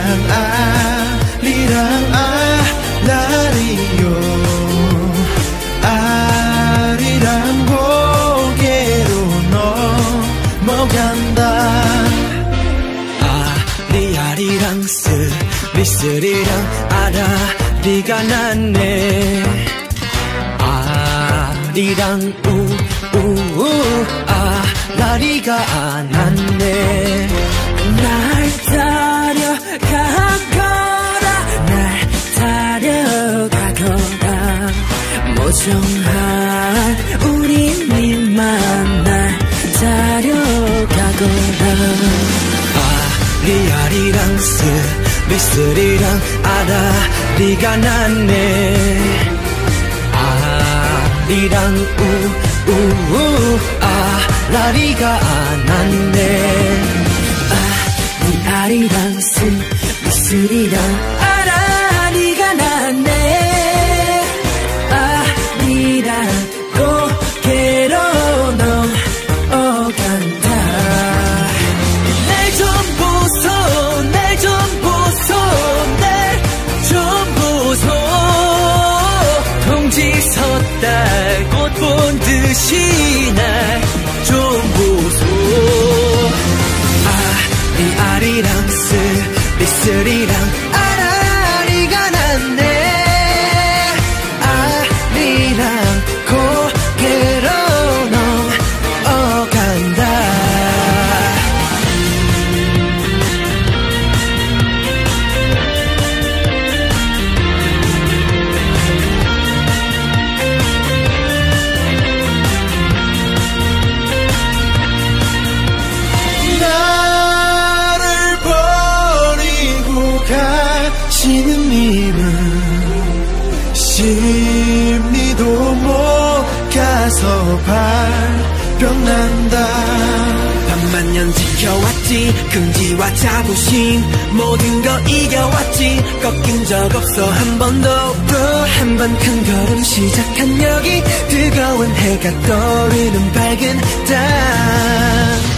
아리랑 아리랑 아 라리요. 아리랑 고개로 넘어간다. 아리아리랑 쓰리쓰리랑 아라리가 났네. 아리랑 우우우 아라리가 안 모종한 우리님만 날 따려가거라. 아리아리랑 쓰리쓰리랑 아라리가 났네. 아리랑 우우우 아라리가 안 났네. 아리아리랑 스리스리랑 心。 님은 심리도 못 가서 발병난다. 반만 년 지켜왔지 긍지와 자부심 모든 거 이겨왔지. 꺾인 적 없어 한 번도 또 한 번 큰 걸음 시작한 여기 뜨거운 해가 떠오르는 밝은 땅